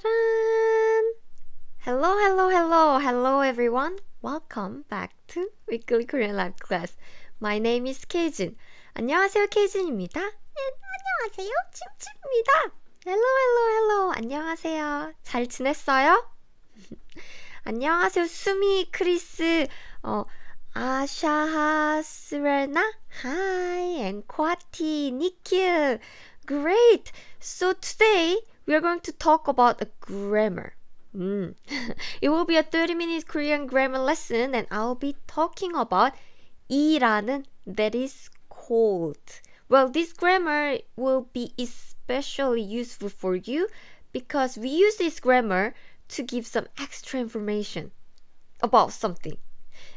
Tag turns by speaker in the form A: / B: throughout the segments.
A: 짜란! Hello, hello, hello, hello everyone. Welcome back to Weekly Korean Live Class. My name is Keijin. 안녕하세요, 케이진입니다. 안녕하세요, 찜찜입니다. Hello, hello, hello. 안녕하세요. 잘 지냈어요? 안녕하세요, 수미, 크리스, 어, 아샤하, 스레나, hi, and Kwati, Nikki. Great. So today we are going to talk about a grammar. Mm. it will be a 30 minute Korean grammar lesson and I'll be talking about 이라는 that is cold. Well, this grammar will be especially useful for you because we use this grammar to give some extra information about something.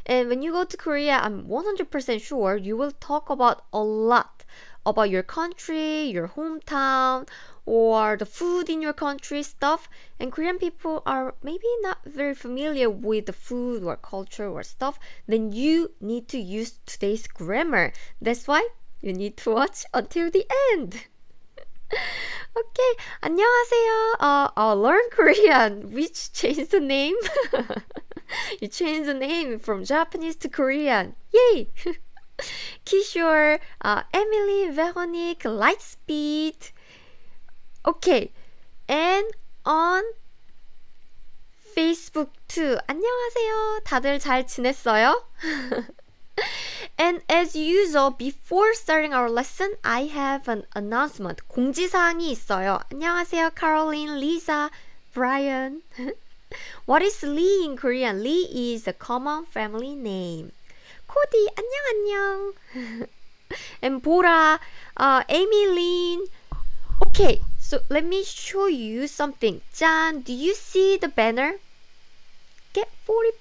A: And when you go to Korea, I'm 100% sure you will talk about a lot about your country, your hometown, or the food in your country stuff. And Korean people are maybe not very familiar with the food or culture or stuff. Then you need to use today's grammar. That's why you need to watch until the end. okay, 안녕하세요. Uh, uh, learn Korean. Which changed the name? you changed the name from Japanese to Korean. Yay! Kishore, uh, Emily, Veronique, Lightspeed. Okay, and on Facebook too. 안녕하세요. 다들 잘 지냈어요? and as usual, before starting our lesson, I have an announcement. 공지사항이 있어요. 안녕하세요, Caroline, Lisa, Brian. what is Lee in Korean? Lee is a common family name. 코디 안녕 안녕. and Bora, uh, Amy Lynn. Okay, so let me show you something. Jan, do you see the banner? Get 40%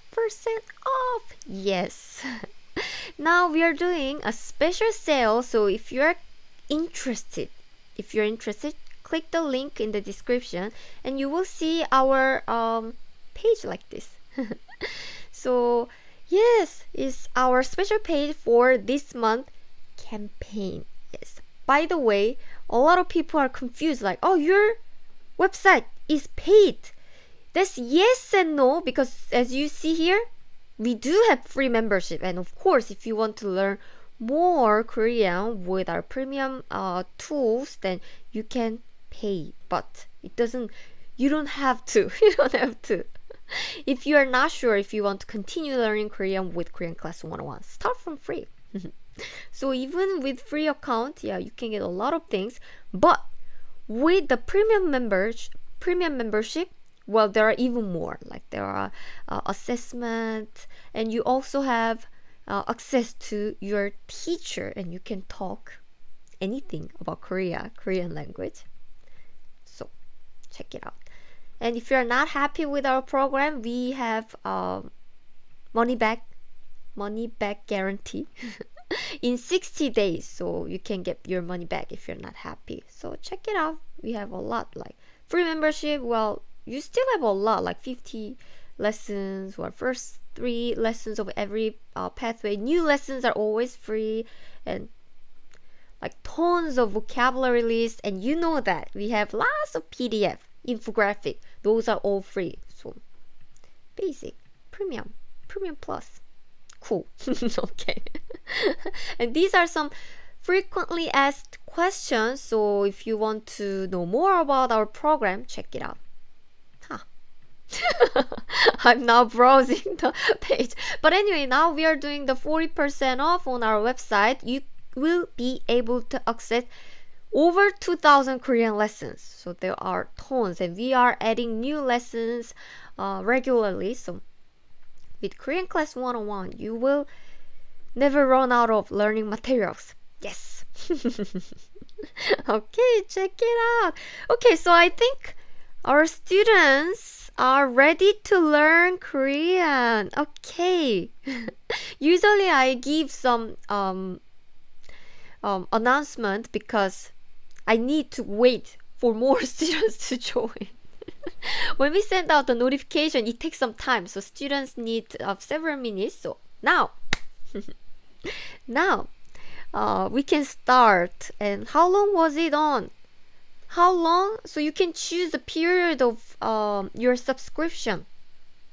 A: off. Yes. now we are doing a special sale, so if you're interested, if you're interested, click the link in the description and you will see our um, page like this. so Yes, it's our special page for this month campaign. Yes. By the way, a lot of people are confused like, "Oh, your website is paid." That's yes and no because as you see here, we do have free membership and of course, if you want to learn more Korean with our premium uh, tools, then you can pay. But it doesn't. You don't have to. You don't have to. if you are not sure if you want to continue learning Korean with Korean Class 101, start from free. so even with free account, yeah, you can get a lot of things. But with the premium members, premium membership, well, there are even more. Like there are uh, assessment, and you also have uh, access to your teacher, and you can talk anything about Korea, Korean language. So check it out. And if you're not happy with our program, we have um, money back, money back guarantee in 60 days. So you can get your money back if you're not happy. So check it out. We have a lot like free membership. Well, you still have a lot like 50 lessons or first three lessons of every uh, pathway. New lessons are always free and like tons of vocabulary lists. And you know that we have lots of PDF infographic. Those are all free. So basic, premium, premium plus. Cool. okay. and these are some frequently asked questions. So if you want to know more about our program, check it out. I'm now browsing the page. But anyway, now we are doing the 40% off on our website. You will be able to access over 2000 Korean lessons. So there are tons, and we are adding new lessons uh, regularly. So with Korean Class 101, you will never run out of learning materials. Yes. okay, check it out. Okay, so I think our students are ready to learn Korean. Okay. Usually I give some um, um, announcement because I need to wait for more students to join. when we send out the notification, it takes some time, so students need uh, several minutes. So now, now, uh, we can start. And how long was it on? how long? So you can choose the period of um, your subscription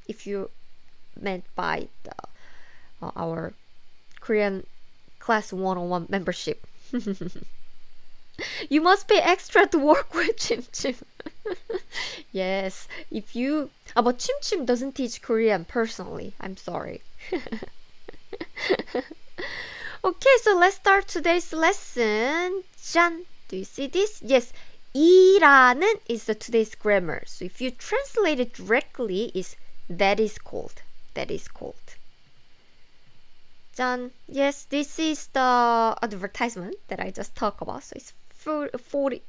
A: if you meant by the, uh, our Korean class 101 membership. you must pay extra to work with Chim Chim. yes, if you. Uh, but Chim Chim doesn't teach Korean personally. I'm sorry. okay, so let's start today's lesson. 짠! Do you see this? Yes, 이라는 is the today's grammar. So if you translate it directly, is that is called. That is called. 짠! Yes, this is the advertisement that I just talked about. So it's 40%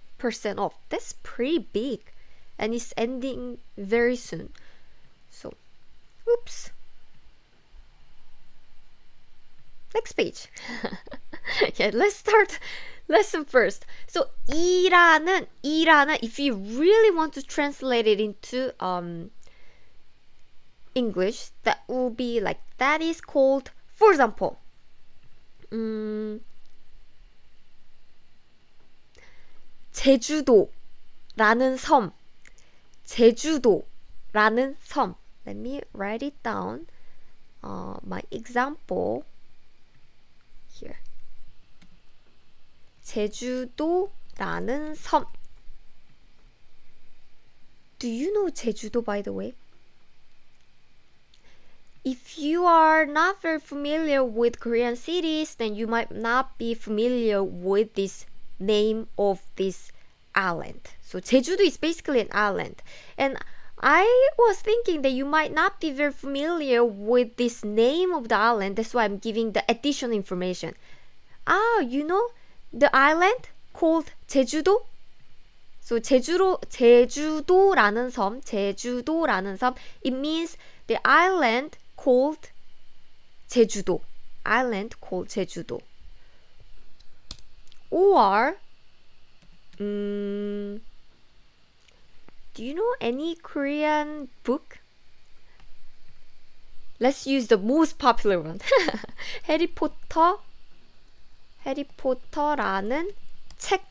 A: off. That's pretty big. And it's ending very soon. So, oops. Next page. yeah, let's start lesson first. So 이라는 이라는 if you really want to translate it into um English, that will be like that is called for example. 음, 제주도라는 섬. 제주도라는 섬. Let me write it down. Uh, my example here. 제주도라는 섬. Do you know 제주도 by the way? If you are not very familiar with Korean cities, then you might not be familiar with this name of this island. So Jeju-do is basically an island. And I was thinking that you might not be very familiar with this name of the island. That's why I'm giving the additional information. Ah, you know the island called 제주도? So 제주도 제주도라는 섬, 제주도라는 섬. It means the island called 제주도. Island called 제주도. Or um, do you know any Korean book? Let's use the most popular one. 해리포터 해리포터라는 책.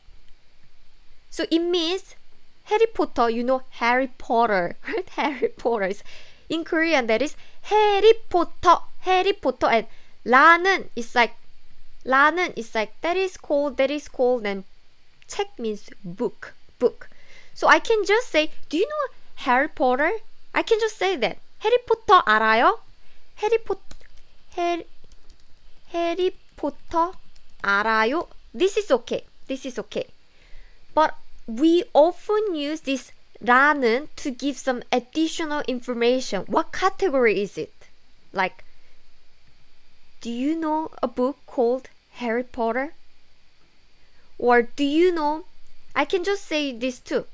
A: So it means Harry Potter, you know Harry Potter, right? Harry Potter is in Korean that is Harry Potter, Harry Potter and 라는 is like 라는 is like that is called that is called and 책 means book book. So I can just say, do you know Harry Potter? I can just say that. 해리포터 알아요? 해리포 해 해리포터 알아요? This is okay. This is okay. But we often use this 라는 to give some additional information. What category is it? Like, do you know a book called Harry Potter? Or do you know? I can just say this too.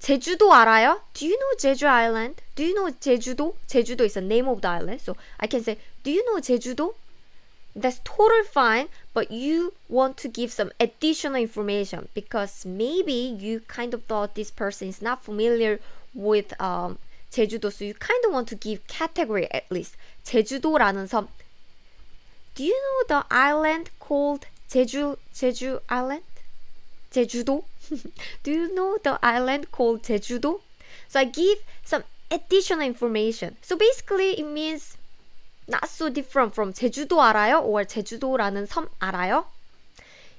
A: 제주도 알아요? Do you know Jeju Island? Do you know 제주도? 제주도 is the name of the island. So I can say, do you know 제주도? That's totally fine, but you want to give some additional information because maybe you kind of thought this person is not familiar with um, 제주도, so you kind of want to give category at least. 제주도라는 섬. Do you know the island called 제주 제주 Island? 제주도? Do you know the island called 제주도? So I give some additional information. So basically it means not so different from 제주도 알아요? or 제주도라는 섬 알아요?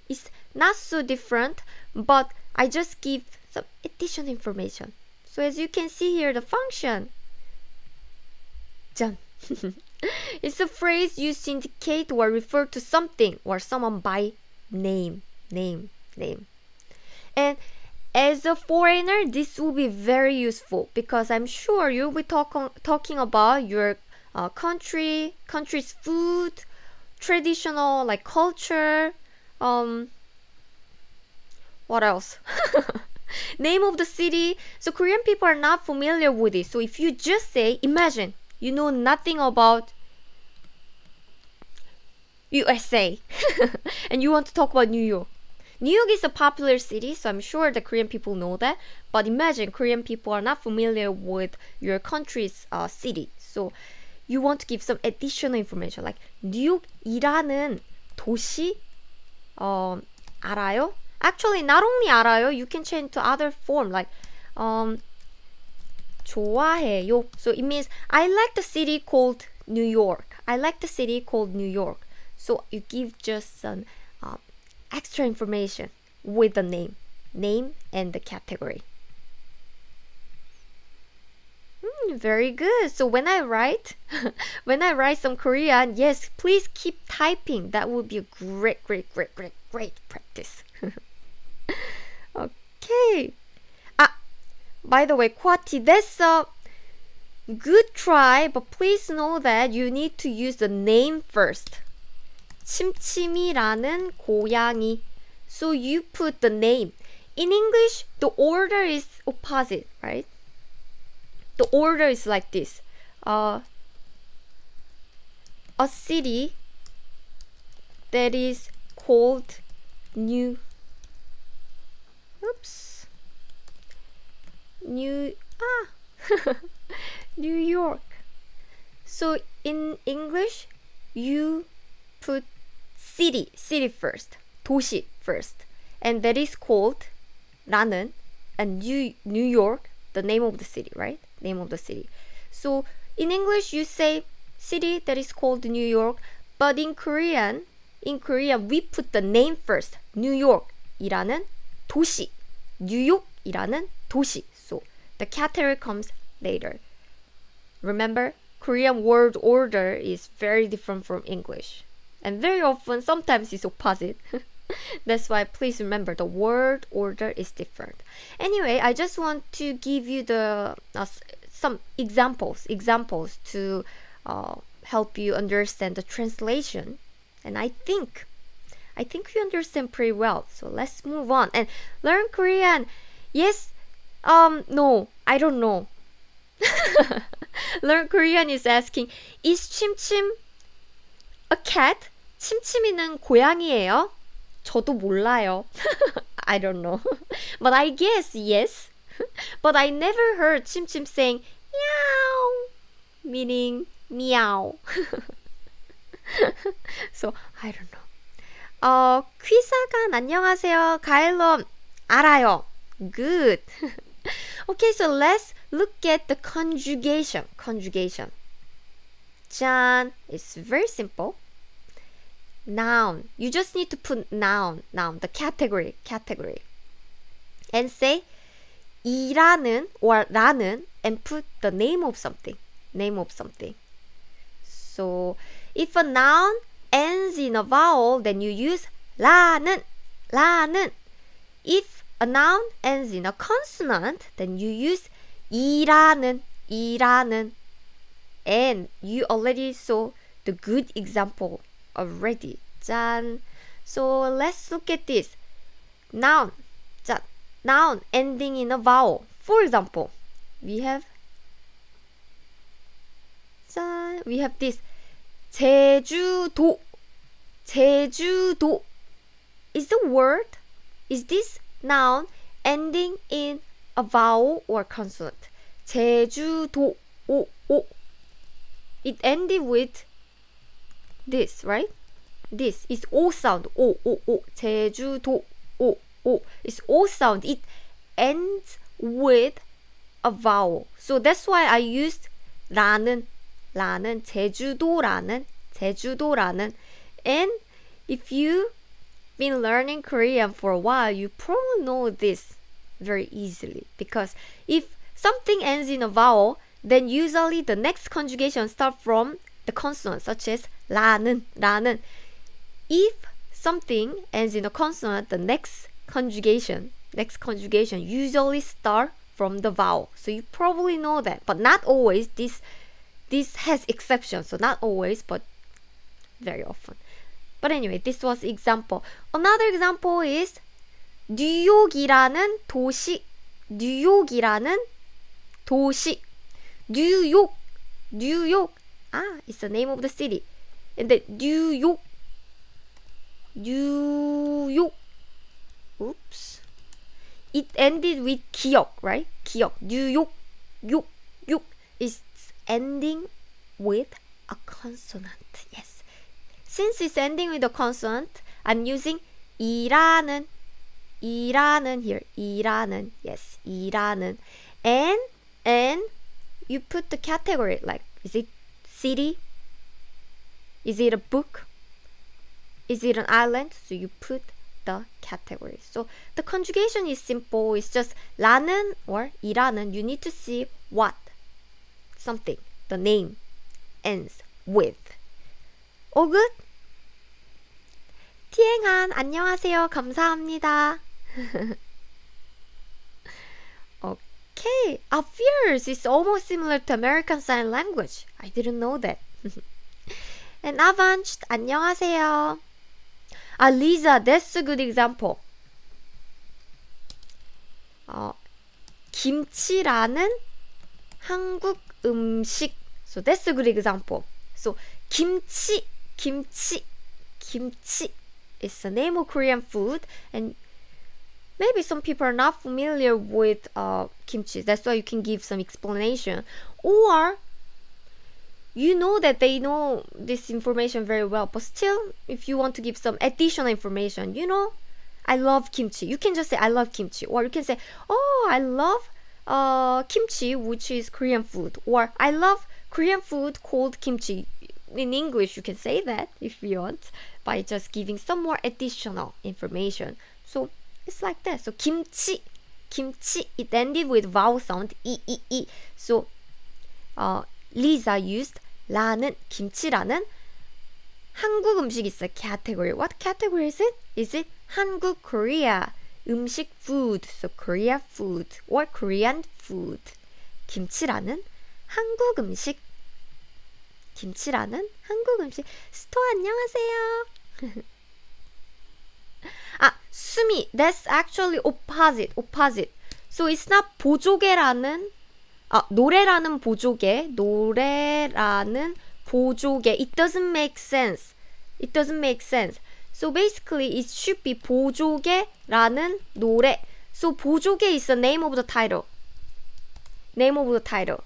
A: It's not so different, but I just give some additional information. So as you can see here, the function 짠. it's a phrase used to indicate or refer to something or someone by name, name, name. And as a foreigner, this will be very useful because I'm sure you'll be talk- talking about your uh, country, country's food, traditional like culture, um, what else? Name of the city. So Korean people are not familiar with it. So if you just say, imagine you know nothing about USA and you want to talk about New York. New York is a popular city, so I'm sure the Korean people know that. But imagine Korean people are not familiar with your country's uh, city. So you want to give some additional information like 뉴욕이라는 도시 어, 알아요? Actually, not only 알아요, you can change to other form like um 좋아해요. So it means I like the city called New York. I like the city called New York. So you give just some uh, extra information with the name, name and the category. Mm, very good. So when I write, when I write some Korean, yes, please keep typing. That would be a great, great, great, great, great practice. okay. Ah, by the way, Kwati, that's a good try, but please know that you need to use the name first. 침침이라는 고양이. So you put the name. In English, the order is opposite, right? The order is like this. Uh, a city that is called New. Oops. New ah New York. So in English, you put city city first, 도시 first, and that is called 라는 and New New York, the name of the city, right? Name of the city. So in English, you say city that is called New York, but in Korean, in Korean we put the name first. New York이라는 도시, 뉴욕이라는 도시. The category comes later. Remember, Korean word order is very different from English. And very often, sometimes it's opposite. That's why please remember the word order is different. Anyway, I just want to give you the uh, some examples, examples to uh, help you understand the translation. And I think, I think you understand pretty well. So let's move on and learn Korean. Yes, um, no, I don't know. learn Korean is asking, is 침침 a cat? 침침이는 고양이에요? 저도 몰라요. I don't know. But I guess yes. But I never heard 침침 saying meow, meaning meow. so I don't know. 어, 퀴사간 안녕하세요. 가일럼 알아요. Good. okay, so let's look at the conjugation. Conjugation. 짠. It's very simple. Noun. You just need to put noun, noun, the category, category. And say 이라는 or 라는 and put the name of something, name of something. So if a noun ends in a vowel, then you use 라는, 라는. If a noun ends in a consonant, then you use 이라는, 이라는. And you already saw the good example already. 짠. So let's look at this. Noun. 짠. Noun ending in a vowel. For example, we have 짠. We have this. 제주도. 제주도. Is the word? Is this noun ending in a vowel or consonant? 제주도. 오, 오. It ended with this, right? This is O sound. O, O, O. 제주도. O, O. It's O sound. It ends with a vowel. So that's why I used 라는, 라는, 제주도라는, 제주도라는. And if you've been learning Korean for a while, you probably know this very easily. Because if something ends in a vowel, then usually the next conjugation starts from the consonant, such as 라는, 라는. If something ends in a consonant, the next conjugation, next conjugation usually start from the vowel. So you probably know that, but not always. This this has exceptions, so not always, but very often. But anyway, this was example. Another example is 뉴욕이라는 도시. 뉴욕이라는 도시. 뉴욕. 뉴욕. Ah, it's the name of the city. And then 뉴욕. 뉴욕. Oops. It ended with 기억, right? 기억. 뉴욕. 욕. 욕 is ending with a consonant. Yes. Since it's ending with a consonant, I'm using 이라는 일하는 here. 일하는. Yes. 일하는. And and you put the category like is it city? Is it a book? Is it an island? So you put the category. So the conjugation is simple. It's just 라는 or 이라는. You need to see what something the name ends with. All good? 티행한 안녕하세요. 감사합니다. okay. Affairs is almost similar to American Sign Language. I didn't know that. and Avanced 안녕하세요. 아, Lisa, that's a good example. 어, 김치라는 한국 음식. So that's a good example. So 김치, 김치, 김치 is the name of Korean food, and maybe some people are not familiar with uh, kimchi. That's why you can give some explanation, or you know that they know this information very well, but still, if you want to give some additional information, you know, I love kimchi. You can just say I love kimchi, or you can say, oh, I love uh, kimchi, which is Korean food, or I love Korean food called kimchi In English, you can say that if you want by just giving some more additional information. So it's like that. So kimchi, kimchi, it ended with vowel sound e e e. So uh, Lisa used 라는 김치라는 한국 음식 있어 category. What category is it? Is it 한국 Korea 음식 food? So Korea food or Korean food. 김치라는 한국 음식. 김치라는 한국 음식. 스토 안녕하세요. 아, 수미. That's actually opposite. opposite. So it's not 보조개라는 아, 노래라는 보조개. 노래라는 보조개. It doesn't make sense. It doesn't make sense. So basically it should be 보조개라는 노래. So 보조개 is the name of the title. Name of the title.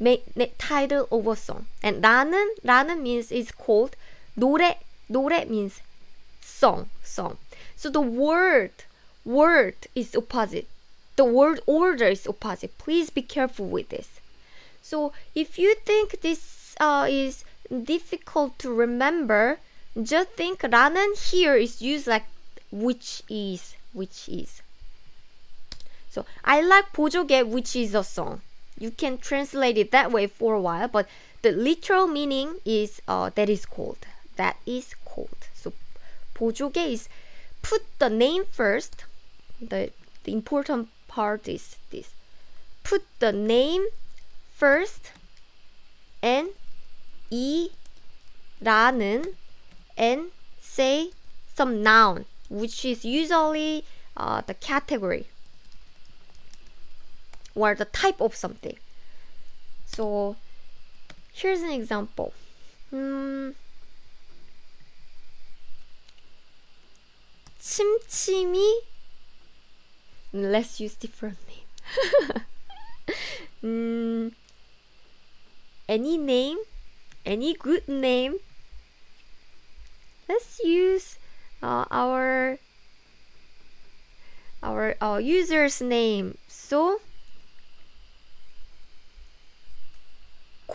A: Make, title of a song. And 라는 라는 means is called 노래 노래 means song, song. So the word, word is opposite. The word order is opposite. Please be careful with this. So if you think this uh, is difficult to remember, just think 라는 here is used like which is, which is. So I like 보조개, which is a song. You can translate it that way for a while, but the literal meaning is uh, that is called. That is called. So 보조개 is put the name first. The, the important part is this. Put the name first and 이라는 and say some noun which is usually uh, the category or the type of something. So here's an example. Hmm. 침침이 let's use different name. mm, any name, any good name. Let's use uh, our our uh, user's name. So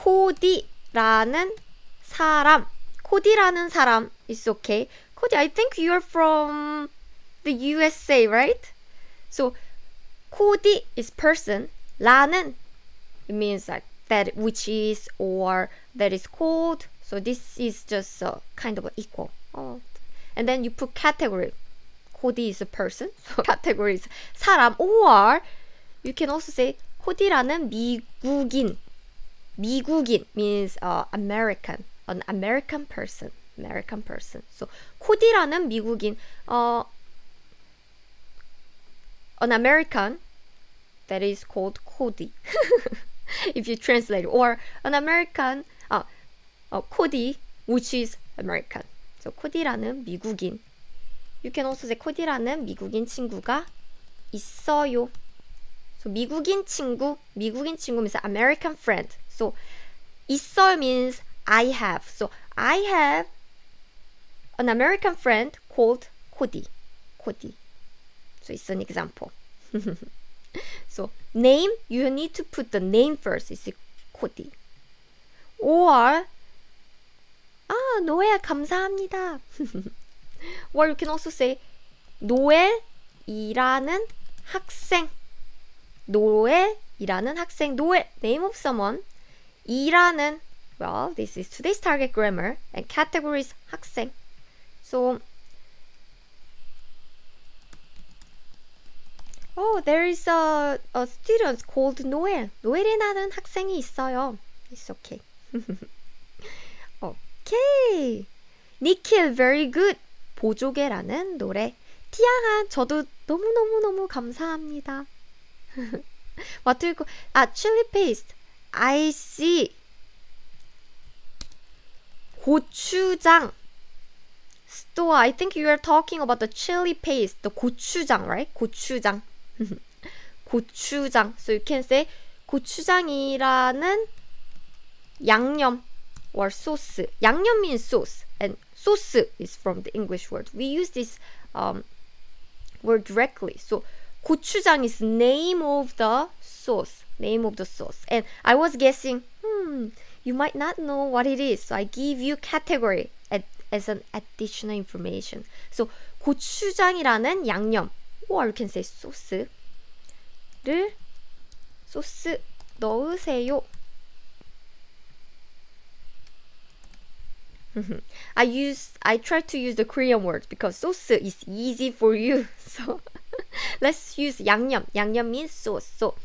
A: 코디라는 사람, 코디라는 사람 is okay. Cody, I think you're from the USA, right? So, 코디 is person. 라는 it means like that which is or that is called. So this is just uh, kind of equal. Oh. And then you put category. 코디 is a person. So category is 사람. Or you can also say 코디라는 미국인. 미국인 means uh, American. An American person. American person. So 코디라는 미국인 어 an American that is called 코디. if you translate or an American 아 어, 코디 which is American. So 코디라는 미국인. You can also say 코디라는 미국인 친구가 있어요. So 미국인 친구, 미국인 친구 means American friend. So 있어 means I have. So I have an American friend called Cody. Cody. So it's an example. so name, you need to put the name first. It's 코디. Or 아, 노엘 감사합니다. Or you can also say 노엘이라는 학생. 노엘이라는 학생. 노엘, name of someone. 이라는 well, this is today's target grammar and category is 학생. So Oh, there is a, a student called Noel. 노엘이라는 학생이 있어요. It's okay. okay. 니킬 very good. 보조개라는 노래. 티아한 저도 너무너무너무 감사합니다. Call? 아, chili I see. 고추장. Store. I think you are talking about the chili paste. The 고추장, right? 고추장. 고추장. So you can say 고추장이라는 양념 or sauce. 양념 means sauce and sauce is from the English word. We use this um, word directly. So 고추장 is name of the sauce. Name of the sauce. And I was guessing, hmm, you might not know what it is. So I give you category as an additional information. So 고추장이라는 양념 or you can say 소스를 소스 넣으세요. I use I try to use the Korean word because sauce is easy for you. So let's use 양념. 양념 means sauce. So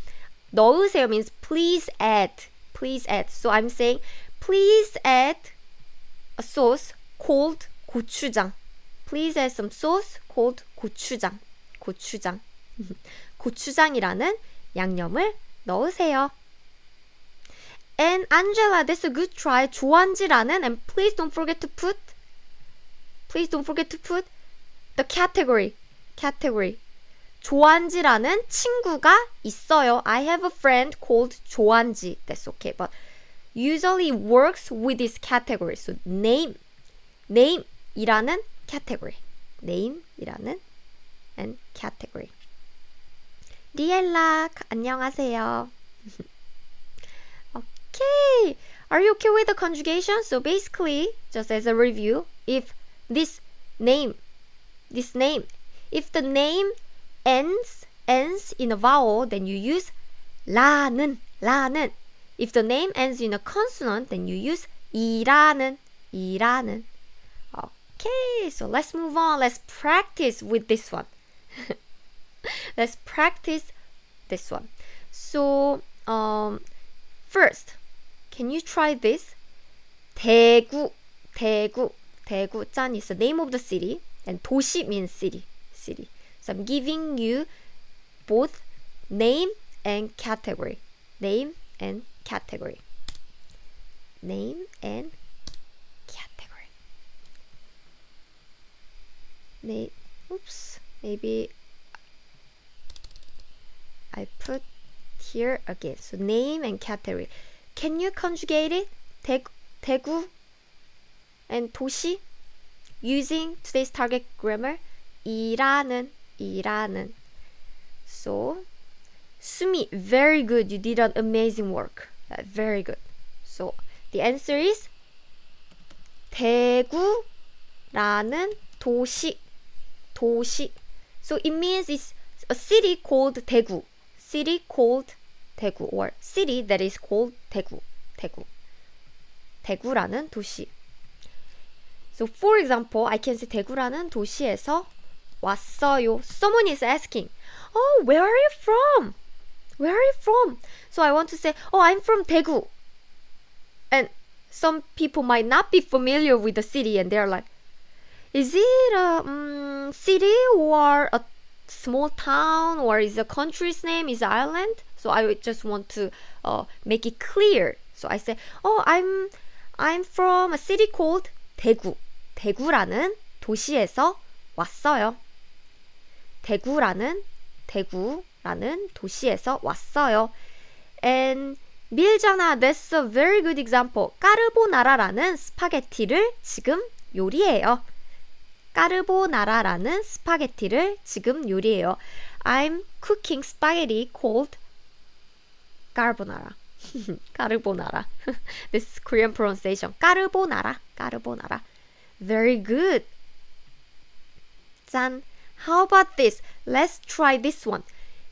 A: 넣으세요 means please add. Please add. So I'm saying please add a sauce called 고추장. Please add some sauce called 고추장. 고추장. 고추장이라는 양념을 넣으세요. And Angela, that's a good try. 좋아한지라는 and please don't forget to put please don't forget to put the category. category. 조한지라는 친구가 있어요. I have a friend called 조한지. That's okay. But usually works with this category. So name, name이라는 category. name이라는 and category. 리엘라, 안녕하세요. okay. Are you okay with the conjugation? So basically, just as a review, if this name, this name, if the name ends ends in a vowel, then you use 라는 라는. If the name ends in a consonant, then you use 이라는 이라는. Okay, so let's move on. Let's practice with this one. let's practice this one. So, um, first, can you try this? 대구, 대구, 대구. 짠 is the name of the city, and 도시 means city, city. So I'm giving you both name and category. Name and category. Name and category. Name. Oops. Maybe I put here again. So name and category. Can you conjugate it? 대, 대구 and 도시 using today's target grammar. 이라는 이라는. So, Sumi, very good. You did an amazing work. Uh, very good. So, the answer is 대구라는 도시. 도시. So it means it's a city called 대구. City called 대구 or city that is called 대구. 대구. 대구라는 도시. So for example, I can say 대구라는 도시에서 왔어요. Someone is asking, "Oh, where are you from? Where are you from?" So I want to say, "Oh, I'm from Daegu." And some people might not be familiar with the city and they're like, "Is it a um, city or a small town or is a country's name is island?" So I just want to uh, make it clear. So I say, "Oh, I'm I'm from a city called 대구." 대구라는 도시에서 왔어요. 대구라는 대구라는 도시에서 왔어요. And 밀잖아, that's a very good example. 까르보나라라는 스파게티를 지금 요리해요. 까르보나라라는 스파게티를 지금 요리해요. I'm cooking spaghetti called carbonara. carbonara. this is Korean pronunciation. carbonara. carbonara. Very good. 짠. How about this? Let's try this one.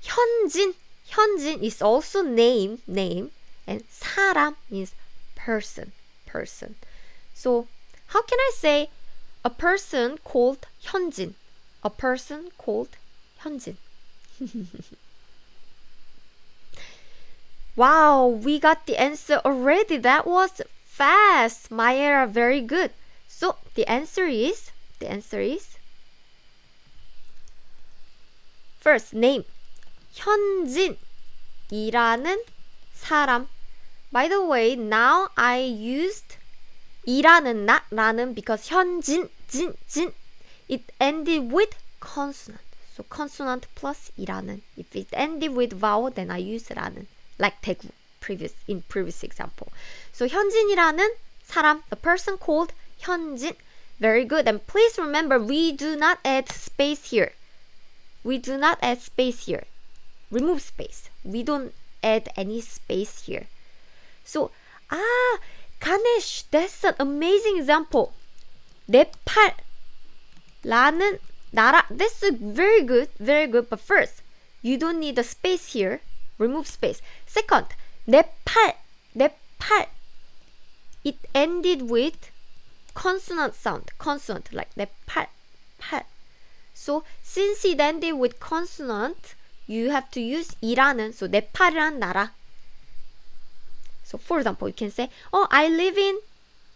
A: 현진. 현진 is also name, name. And 사람 means person, person. So, how can I say a person called 현진? A person called 현진. wow, we got the answer already. That was fast. Maya, very good. So the answer is the answer is first name 현진이라는 사람. By the way, now I used 이라는 나라는 because 현진 진 진 it ended with consonant. So consonant plus 이라는. If it ended with vowel, then I use 라는. Like 대구 previous in previous example. So 현진이라는 사람, a person called 현진. Very good. And please remember, we do not add space here. We do not add space here. Remove space. We don't add any space here. So, ah, Ganesh, that's an amazing example. 네팔 라는 나라. That's very good, very good. But first, you don't need a space here. Remove space. Second, 네팔, 네팔. It ended with consonant sound. Consonant like 네팔, 팔. So since it ended with consonant, you have to use 이라는. So 네팔이란 나라. So for example, you can say, "Oh, I live in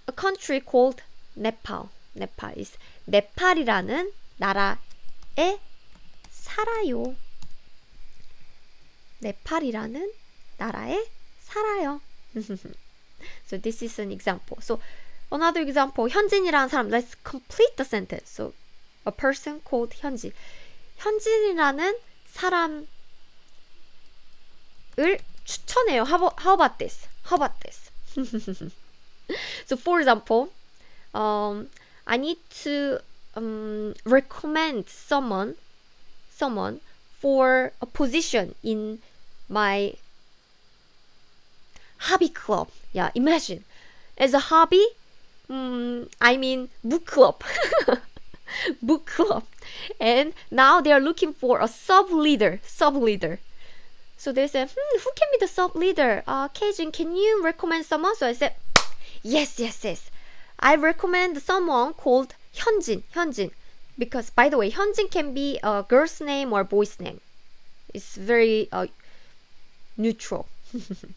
A: a country called Nepal." Nepal is 네팔이라는 나라에 살아요. 네팔이라는 나라에 살아요. so this is an example. So another example, 현진이라는 사람. Let's complete the sentence. So a person called 현진. 현진이라는 사람을 추천해요. How about, how about this? How about this? so for example, um, I need to um, recommend someone, someone for a position in my hobby club. Yeah, imagine as a hobby, um, I mean book club, book club, and now they are looking for a sub leader, sub leader. So they said, hmm, who can be the sub leader? Uh, K-Jin, can you recommend someone? So I said, yes, yes, yes. I recommend someone called Hyunjin, Hyunjin. Because, by the way, Hyunjin can be a girl's name or boy's name. It's very uh, neutral.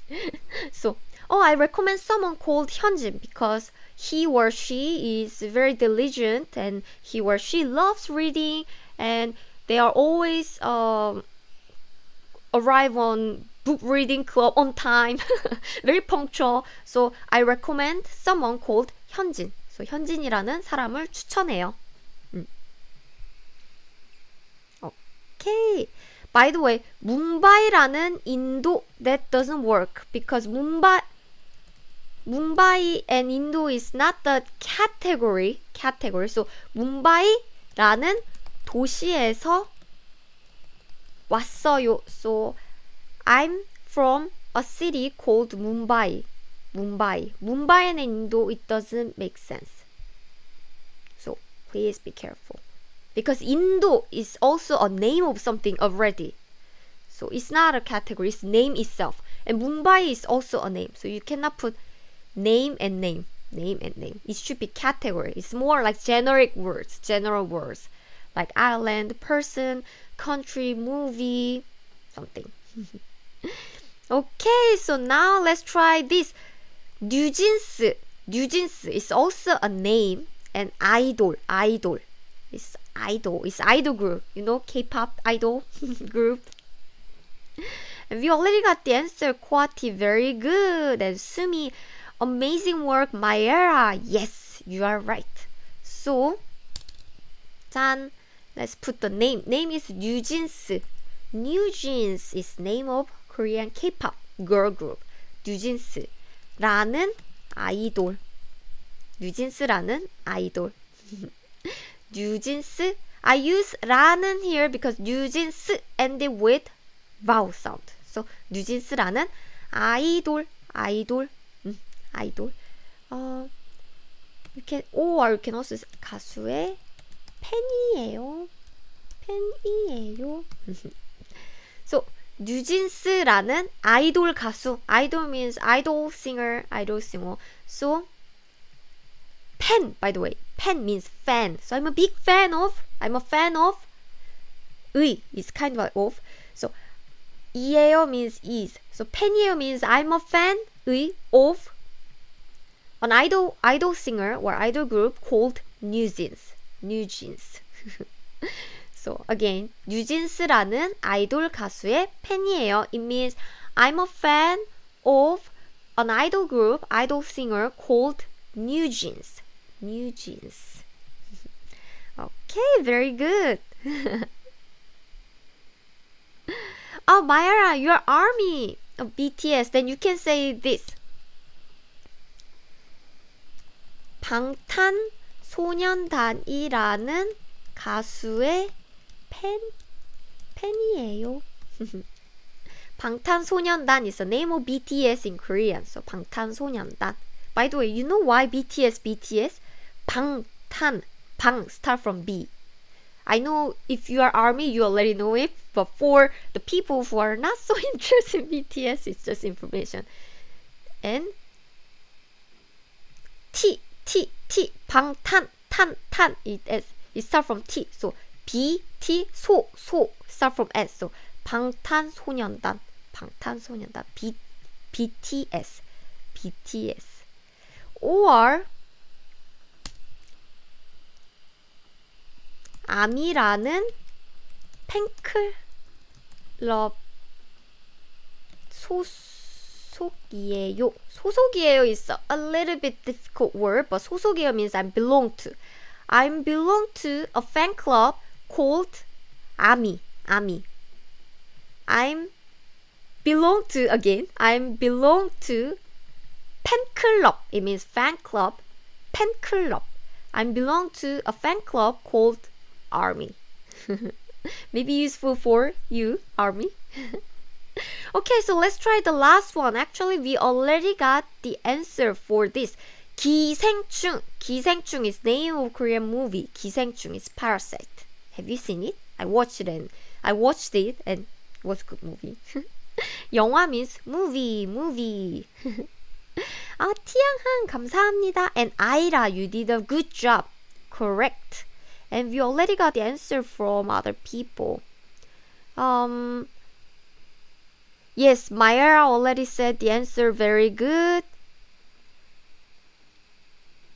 A: so, oh, I recommend someone called Hyunjin because he or she is very diligent and he or she loves reading and they are always um, arrive on book reading club on time, very punctual. So I recommend someone called 현진. So 현진이라는 사람을 추천해요. 음. Okay. By the way, 뭄바이라는 인도 that doesn't work because Mumbai Mumbai and Indo is not the category category. So 뭄바이라는 도시에서 왔어요. So I'm from a city called Mumbai. Mumbai. Mumbai and Indo it doesn't make sense. So please be careful. Because Indo is also a name of something already. So it's not a category, it's name itself. And Mumbai is also a name. So you cannot put name and name. Name and name. It should be category. It's more like generic words, general words. Like island, person, country, movie, something. okay, so now let's try this. 뉴진스. 뉴진스 is also a name and idol. Idol. It's idol. It's idol group. You know, K-pop idol group. And we already got the answer. Kwati, very good. And Sumi, amazing work. Mayera, yes, you are right. So, 짠. Let's put the name. Name is New Jeans. New Jeans is name of Korean K-pop girl group. New Jeans. 라는 아이돌. 뉴진스라는 아이돌. 뉴진스. I use 라는 here because 뉴진스 ended with vowel sound. So 뉴진스라는 아이돌, 아이돌, 음, 아이돌. 어, you can or you can also 가수의 팬이에요. 팬이에요. so 뉴진스라는 아이돌 가수. 아이돌 means idol singer, idol singer. So 팬, by the way, 팬 means fan. So I'm a big fan of. I'm a fan of. 의 is kind of of. So 이에요 means is. So 팬이에요 means I'm a fan 의 of an idol idol singer or idol group called NewJeans. NewJeans. so again, 뉴진스라는 아이돌 가수의 팬이에요. It means I'm a fan of an idol group, idol singer called NewJeans. NewJeans. okay, very good. oh, Mayara, you're army of BTS. Then you can say this. 방탄소년단이라는 가수의 팬 팬이에요. 방탄소년단 is the name of BTS in Korean. So 방탄소년단. By the way, you know why BTS BTS? 방탄 방 start from B. I know if you are army, you already know it, but for the people who are not so interested in BTS, it's just information. And T T T 방탄 탄 탄 it is it start from T. So B T 소 소 start from S. So 방탄소년단 방탄소년단 B BTS BTS or 아미라는 팬클럽 소 소속이에요. 소속이에요 is a little bit difficult word, but 소속이에요 means I belong to. I belong to a fan club called Army. Army. I'm belong to again. I'm belong to fan club. It means fan club. fan club. I belong to a fan club called Army. Maybe useful for you, Army. okay, so let's try the last one. Actually, we already got the answer for this. 기생충. 기생충 is name of Korean movie. 기생충 is Parasite. Have you seen it? I watched it and I watched it and it was a good movie. 영화 means movie, movie. 아, 티양한 감사합니다. And Aira, you did a good job. Correct. And we already got the answer from other people. Um, yes, Mayara already said the answer very good.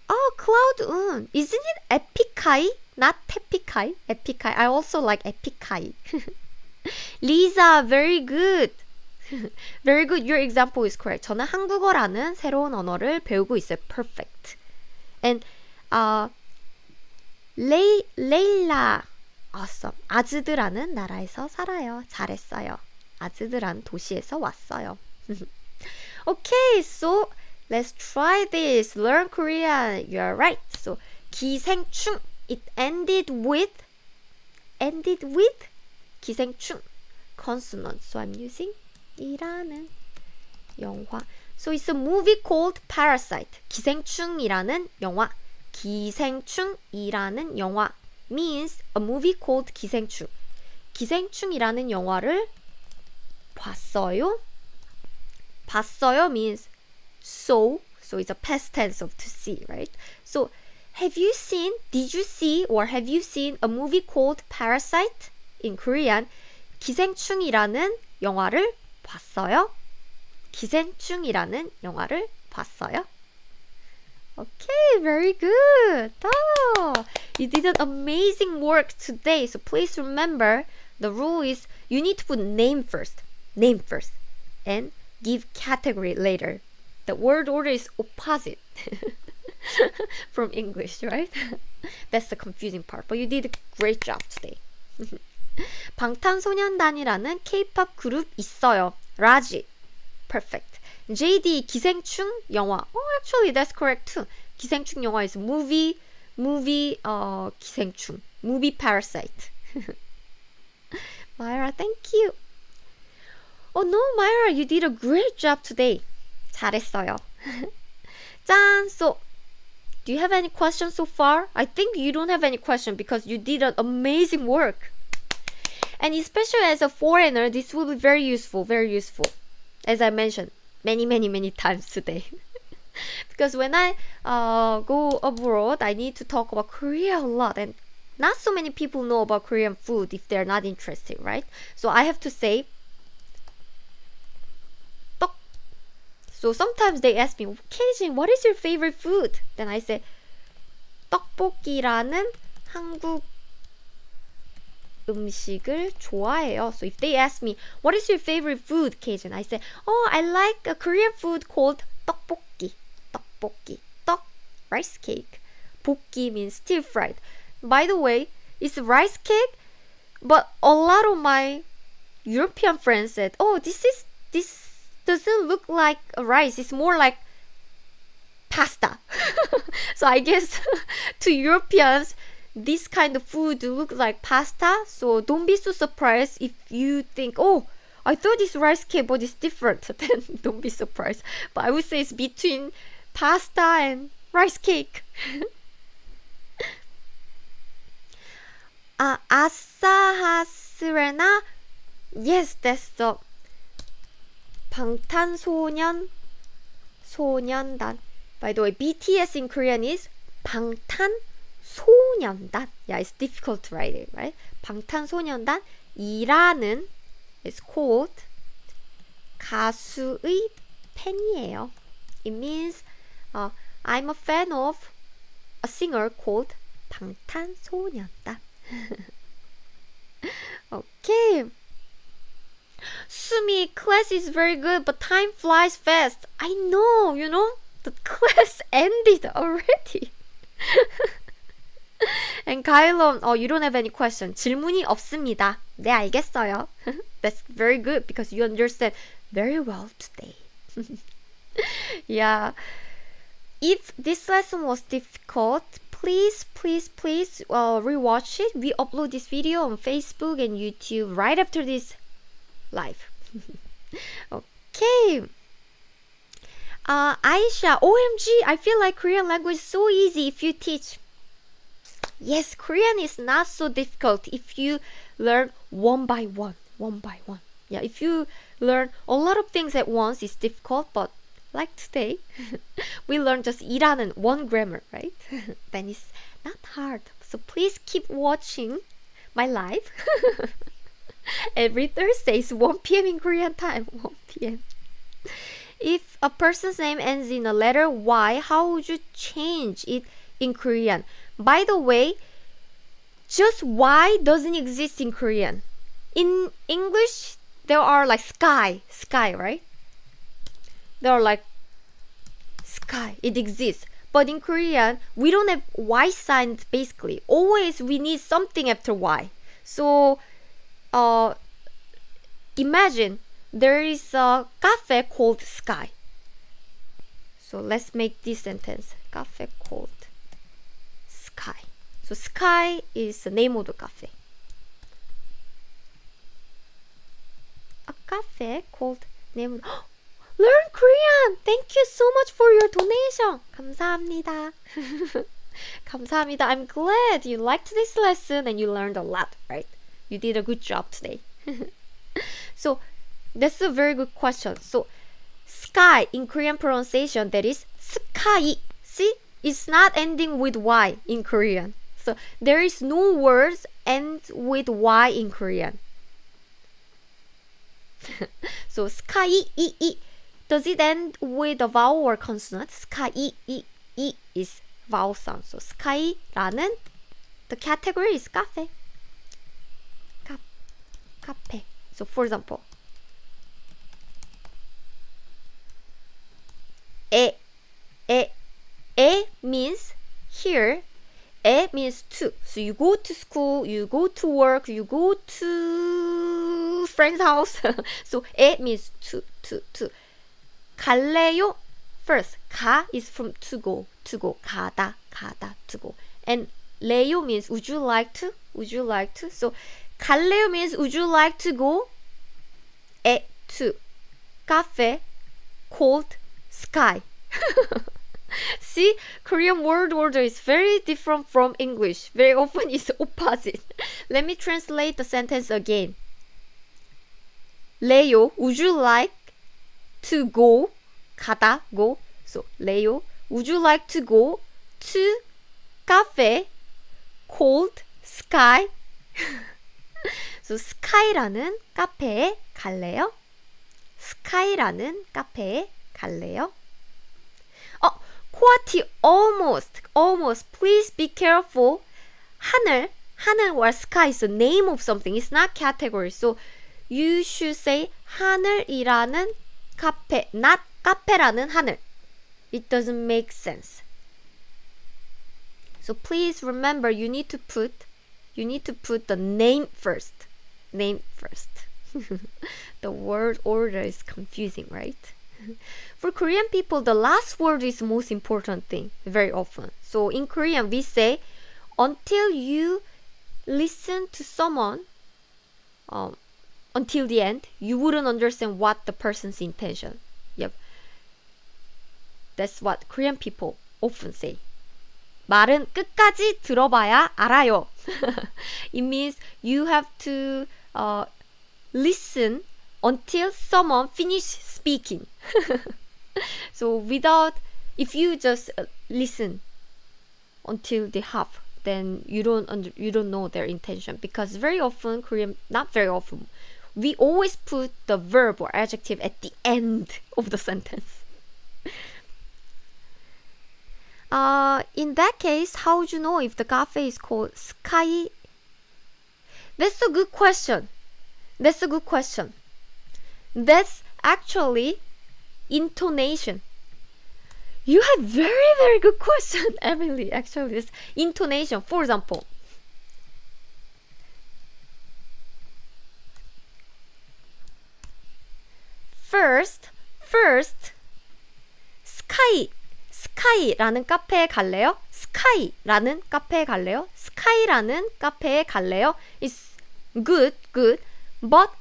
A: Oh, Cloud Un. Isn't it Epikai? Not Pepikai. Epikai. I also like Epikai. Lisa, very good. very good. Your example is correct. 저는 한국어라는 새로운 언어를 배우고 있어요. Perfect. And uh, 레이, 레일라. awesome. 아즈드라는 나라에서 살아요. 잘했어요. 아즈드란 도시에서 왔어요. okay, so let's try this. Learn Korean. You're right. So 기생충. It ended with ended with 기생충 consonant. So I'm using 이라는 영화. So it's a movie called Parasite. 기생충이라는 영화. 기생충이라는 영화 means a movie called 기생충. 기생충이라는 영화를 봤어요. 봤어요 means saw. So it's a past tense of to see, right? So have you seen, did you see or have you seen a movie called Parasite in Korean? 기생충이라는 영화를 봤어요? 기생충이라는 영화를 봤어요? Okay, very good. Oh, you did an amazing work today. So please remember the rule is you need to put name first. Name first. And give category later. The word order is opposite from English, right? That's the confusing part. But you did a great job today. 방탄소년단이라는 K-pop 그룹 있어요. 라지. Perfect. JD 기생충 영화. Oh, actually that's correct too. 기생충 영화 is movie, movie 어, 기생충, movie parasite. Myra, thank you. Oh no, Myra, you did a great job today. 잘했어요. 짠! So, do you have any questions so far? I think you don't have any question because you did an amazing work. And especially as a foreigner, this will be very useful, very useful. As I mentioned many, many, many times today. because when I uh, go abroad, I need to talk about Korea a lot, and not so many people know about Korean food if they're not interested, right? So I have to say, So sometimes they ask me, K-Jin, what is your favorite food? Then I say, 떡볶이라는 한국 음식을 좋아해요. So if they ask me, what is your favorite food, K-Jin? I say, oh, I like a Korean food called 떡볶이. 떡볶이. 떡, rice cake. 볶이 means stir fried. By the way, it's rice cake, but a lot of my European friends said, oh, this is this doesn't look like rice. It's more like pasta. so I guess to Europeans, this kind of food looks like pasta. So don't be so surprised if you think, oh, I thought this rice cake, but it's different. then don't be surprised. But I would say it's between pasta and rice cake. uh, Asahasrena. Yes, that's the 방탄소년 소년단. By the way, BTS in Korean is 방탄 소년단. Yeah, it's difficult to write it, right? 방탄소년단이라는 is called 가수의 팬이에요. It means uh, I'm a fan of a singer called 방탄소년단. okay. Sumi, class is very good, but time flies fast. I know, you know, the class ended already. And Kylon, oh, you don't have any question. 질문이 없습니다. 네, 알겠어요. That's very good because you understand very well today. yeah. If this lesson was difficult, please, please, please uh, rewatch it. We upload this video on Facebook and YouTube right after this live. okay. Uh, Aisha, OMG, I feel like Korean language is so easy if you teach. Yes, Korean is not so difficult if you learn one by one, one by one. Yeah, if you learn a lot of things at once, it's difficult, but like today, we learn just 일하는 one grammar, right? then it's not hard. So please keep watching my live. Every Thursday is 1 p.m. in Korean time, 1 p.m. If a person's name ends in a letter Y, how would you change it in Korean? By the way, just Y doesn't exist in Korean. In English, there are like sky, sky, right? There are like sky, it exists. But in Korean, we don't have Y signs basically. Always we need something after Y. So, uh, imagine there is a cafe called Sky. So let's make this sentence. Cafe called Sky. So Sky is the name of the cafe. A cafe called name. Learn Korean. Thank you so much for your donation. 감사합니다. 감사합니다. I'm glad you liked this lesson and you learned a lot, right? You did a good job today. so that's a very good question. So sky in Korean pronunciation that is sky. See, it's not ending with y in Korean. So there is no words end with y in Korean. so sky. Does it end with a vowel or consonant? Sky is vowel sound. So sky라는 the category is cafe. Ca- cafe. So for example, e, e, e means here. E means to. So you go to school, you go to work, you go to friend's house. so e means to, to, to. 갈래요? First, 가 is from to go, to go. 가다, 가다, to go. and 레요 means would you like to? Would you like to? So 갈래요 means would you like to go? 에 to cafe cold sky. See, Korean word order is very different from English. Very often it's opposite. Let me translate the sentence again. Leo, would you like to go? 가다, go. So, Leo, would you like to go to cafe cold sky? so, sky라는 카페에 갈래요? sky라는 카페에 갈래요? 어, 코아티 almost, almost. Please be careful. 하늘, 하늘 or sky is the name of something. It's not category. So you should say 하늘이라는 카페, not 카페라는 하늘. It doesn't make sense. So please remember you need to put you need to put the name first. Name first. the word order is confusing, right? For Korean people, the last word is the most important thing very often. So in Korean, we say until you listen to someone um, until the end, you wouldn't understand what the person's intention. Yep. That's what Korean people often say. 말은 끝까지 들어봐야 알아요. it means you have to uh, listen until someone finish speaking. so without, if you just uh, listen until the half, then you don't under, you don't know their intention because very often Korean, not very often, we always put the verb or adjective at the end of the sentence. Uh, in that case, how would you know if the cafe is called Sky? That's a good question. That's a good question. That's actually intonation. You have very, very good question, Emily. Actually, this intonation. For example, first, first, sky, sky라는 카페에 갈래요? sky라는 카페에 갈래요? sky라는 카페에 갈래요? It's good, good. But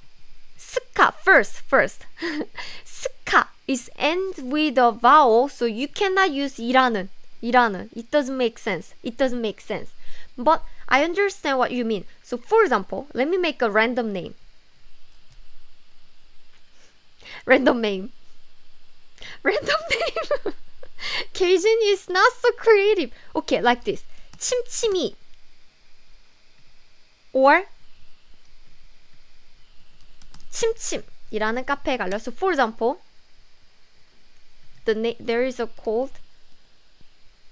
A: ska first, first. ska is end with a vowel, so you cannot use 이라는. 이라는. It doesn't make sense. It doesn't make sense. But I understand what you mean. So for example, let me make a random name. Random name. Random name. K-Jin is not so creative. Okay, like this. 침침이 or 침침이라는 카페에 갈려. So for example, the there is a cold.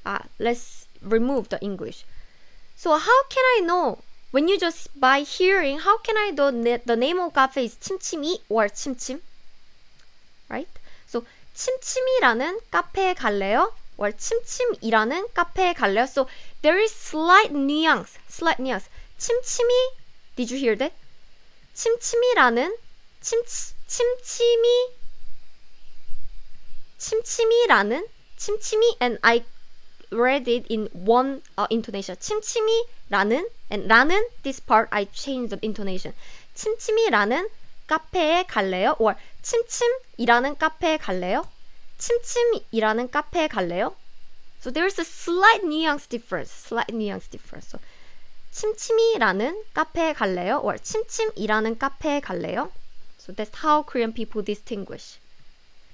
A: Ah, let's remove the English. So how can I know? When you just by hearing, how can I know the name of cafe is 침침이 or 침침? Right? So 침침이라는 카페에 갈래요? or 침침이라는 카페에 갈래요? So there is slight nuance, slight nuance. 침침이, did you hear that? 침침이라는 침, 침침이 침침이라는 침침이 and I read it in one uh, intonation. 침침이라는 and 라는 this part I changed the intonation. 침침이라는 카페에 갈래요? or 침침이라는 카페에 갈래요? 침침이라는 카페에 갈래요? So there's a slight nuance difference. Slight nuance difference. So 침침이라는 카페에 갈래요? or 침침이라는 카페에 갈래요? So that's how Korean people distinguish.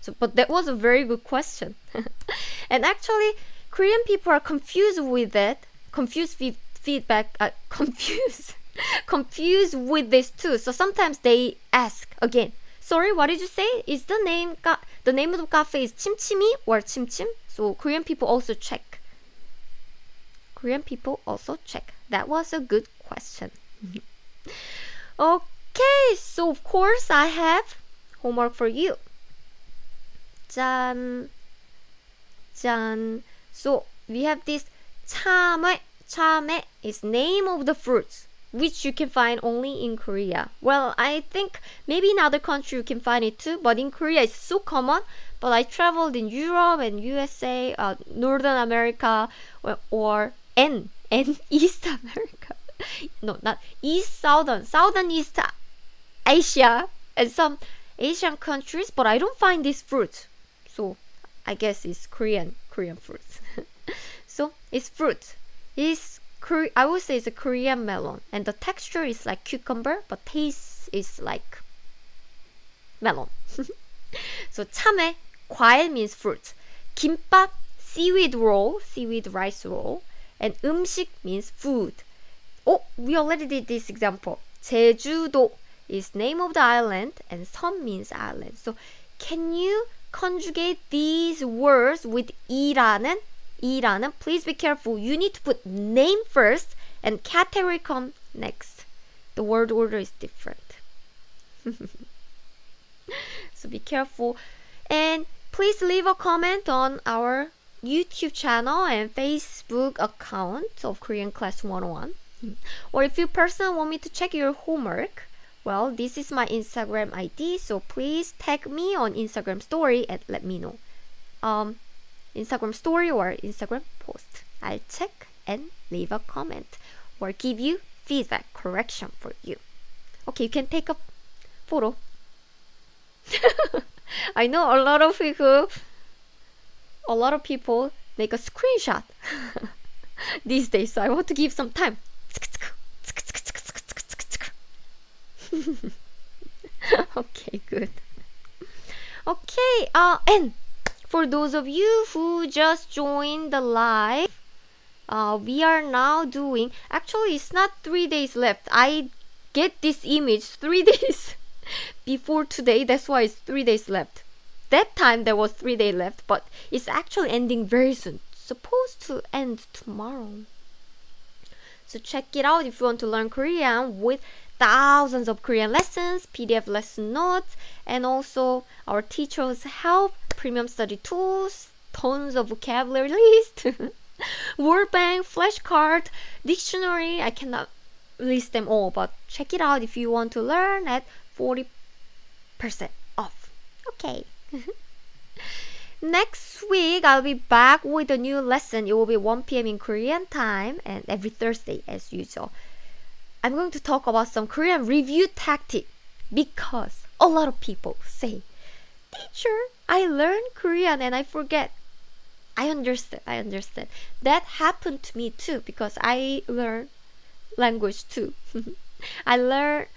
A: So, but that was a very good question. and actually, Korean people are confused with that, confused with feedback, uh, confused, confused with this too. So sometimes they ask again, sorry, what did you say? Is the name, the name of the cafe is Chimchimi or Chimchim? So Korean people also check. Korean people also check. That was a good question. okay, so of course I have homework for you. 짠, 짠. So we have this 참외. 참외 is name of the fruits which you can find only in Korea. Well, I think maybe in other countries you can find it too, but in Korea it's so common. But I traveled in Europe and USA, uh, Northern America, or, or N and East America. No, not East, Southern, Southern East Asia, and some Asian countries, but I don't find this fruit. So I guess it's Korean, Korean fruit. so it's fruit. It's I would say it's a Korean melon, and the texture is like cucumber, but taste is like melon. so 참외, 과일 means fruit. 김밥, seaweed roll, seaweed rice roll, and 음식 means food. Oh, we already did this example. 제주도 is name of the island and 섬 means island. So can you conjugate these words with 이라는 이라는 please be careful. You need to put name first and category come next. The word order is different. so be careful and please leave a comment on our YouTube channel and Facebook account of KoreanClass101. Or if you personally want me to check your homework, well, this is my Instagram ID, so please tag me on Instagram story and let me know. Um, Instagram story or Instagram post. I'll check and leave a comment or give you feedback correction for you. Okay, you can take a photo. I know a lot of people a lot of people make a screenshot these days, so I want to give some time. okay, good. Okay, uh, and for those of you who just joined the live, uh, we are now doing, actually it's not three days left. I get this image three days before today. That's why it's three days left. That time there was three days left, but it's actually ending very soon. Supposed to end tomorrow. So check it out if you want to learn Korean with thousands of Korean lessons, PDF lesson notes, and also our teachers' help premium study tools, tons of vocabulary list, word bank, flashcard, dictionary. I cannot list them all, but check it out if you want to learn at 40% off. Okay. Next week, I'll be back with a new lesson. It will be 1 p.m. in Korean time and every Thursday as usual. I'm going to talk about some Korean review tactic because a lot of people say teacher, I learned Korean and I forget. I understand. I understand. That happened to me too because I learned language too. I learned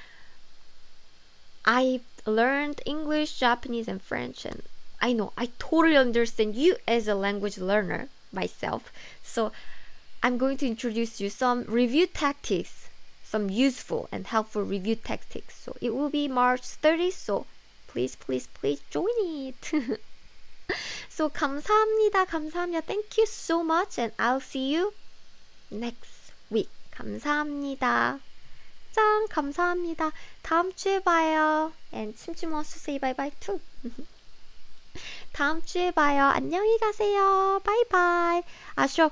A: I learned English, Japanese and French and I know I totally understand you as a language learner myself. So I'm going to introduce you some review tactics, some useful and helpful review tactics. So it will be March 30th. So please, please, please join it. so 감사합니다. 감사합니다. Thank you so much and I'll see you next week. 감사합니다. 짱 감사합니다. 다음 주에 봐요. And say bye bye too. 다음 주에 봐요. 안녕히 가세요. 바이바이. 아쇼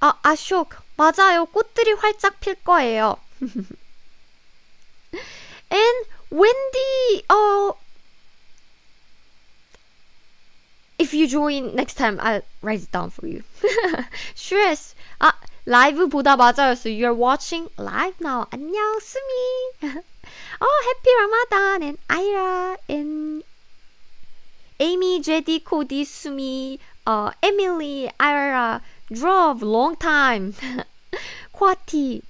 A: 아 아쇼 맞아요. 꽃들이 활짝 필 거예요. and Wendy 어 if you join next time, I'll write it down for you. Stress. 아, 라이브 보다 맞아요. So you're watching live now. 안녕, 수미. oh, happy Ramadan and Ira and Amy, JD, Cody, Sumi, uh, Emily, Ira, drove long time. Kwati,